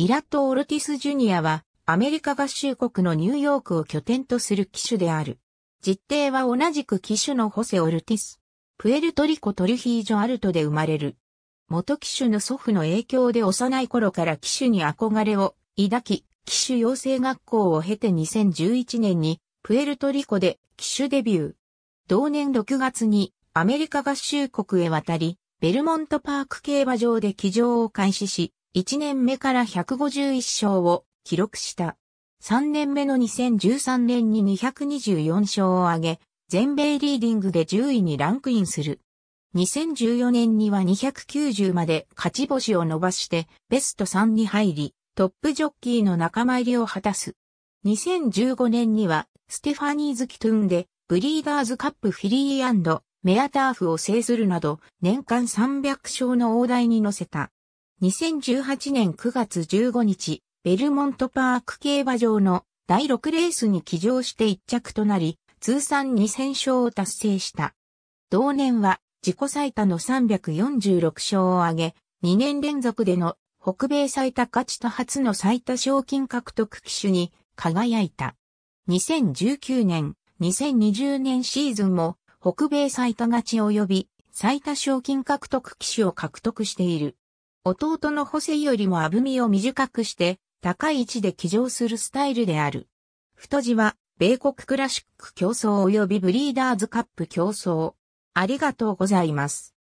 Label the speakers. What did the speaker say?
Speaker 1: イラット・オルティス・ジュニアは、アメリカ合衆国のニューヨークを拠点とする機種である。実定は同じく機種のホセ・オルティス。プエルトリコ・トリヒージョ・アルトで生まれる。元機種の祖父の影響で幼い頃から機種に憧れを抱き、機種養成学校を経て2011年にプエルトリコで機種デビュー。同年6月にアメリカ合衆国へ渡り、ベルモントパーク競馬場で騎乗を開始し、1年目から151勝を記録した。3年目の2013年に224勝を挙げ、全米リーディングで10位にランクインする。2014年には290まで勝ち星を伸ばしてベスト3に入り、トップジョッキーの仲間入りを果たす。2015年にはステファニーズ・キトゥンでブリーダーズカップフィリーメアターフを制するなど年間300勝の大台に乗せた。2018年9月15日、ベルモントパーク競馬場の第6レースに騎乗して1着となり、通算2000勝を達成した。同年は自己最多の346勝を挙げ、2年連続での北米最多勝ちと初の最多賞金獲得機種に輝いた。2019年、2020年シーズンも北米最多勝ち及び最多賞金獲得機種を獲得している。弟のホセよりもあぶみを短くして高い位置で騎乗するスタイルである。太字は米国クラシック競争及びブリーダーズカップ競争。ありがとうございます。